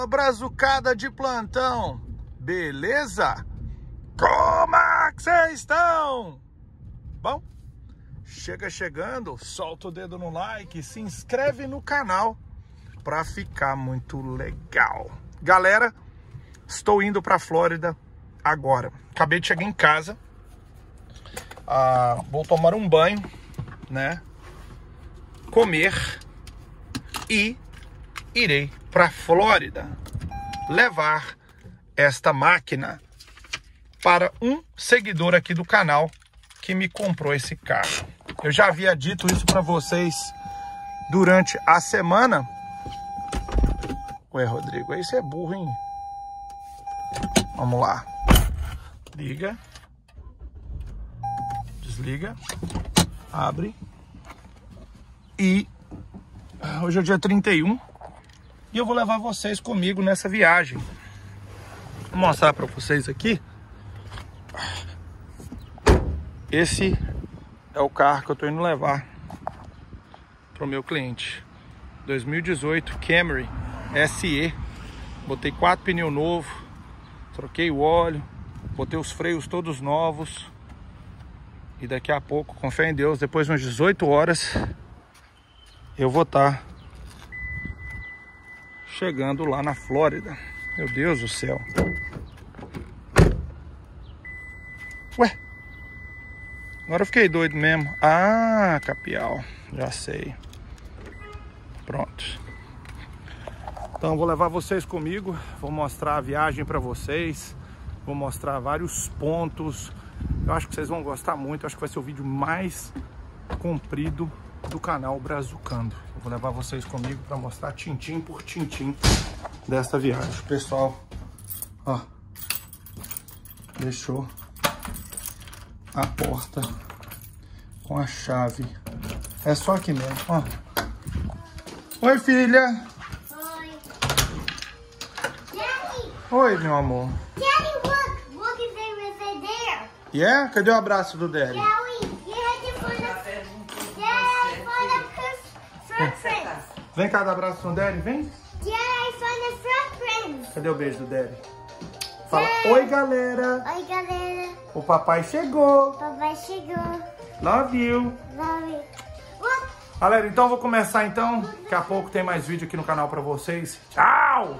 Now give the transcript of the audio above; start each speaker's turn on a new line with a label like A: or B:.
A: Fala, brazucada de plantão! Beleza? Como é que vocês estão? Bom, chega chegando, solta o dedo no like, se inscreve no canal para ficar muito legal. Galera, estou indo para Flórida agora. Acabei de chegar em casa. Ah, vou tomar um banho, né? Comer e irei para Flórida levar esta máquina para um seguidor aqui do canal que me comprou esse carro. Eu já havia dito isso para vocês durante a semana. Ué, Rodrigo, aí você é burro, hein? Vamos lá. Liga. Desliga. Abre. E hoje é o dia 31 e eu vou levar vocês comigo nessa viagem. Vou mostrar para vocês aqui. Esse é o carro que eu tô indo levar pro meu cliente. 2018 Camry SE. Botei quatro pneus novos, troquei o óleo, botei os freios todos novos. E daqui a pouco, com fé em Deus, depois de umas 18 horas, eu vou estar tá chegando lá na Flórida. Meu Deus do céu. Ué. Agora eu fiquei doido mesmo. Ah, capial. Já sei. Pronto. Então vou levar vocês comigo. Vou mostrar a viagem para vocês. Vou mostrar vários pontos. Eu acho que vocês vão gostar muito. Eu acho que vai ser o vídeo mais comprido do canal Brazucando. Eu vou levar vocês comigo para mostrar tintim por tintim desta viagem. Pessoal, ó, deixou a porta com a chave. É só aqui mesmo, ó. Oi, filha.
B: Oi. Daddy.
A: Oi, meu amor.
B: Daddy, look. Look they were there.
A: Yeah? Cadê o abraço do Daddy?
B: Daddy,
A: Vem cá dar abraço no Daddy, vem. Cadê o beijo do Daddy? Fala, oi, galera.
B: Oi, galera.
A: O papai chegou.
B: Papai chegou.
A: Love you.
B: Love you.
A: Galera, então vou começar então. Daqui a pouco tem mais vídeo aqui no canal pra vocês. Tchau!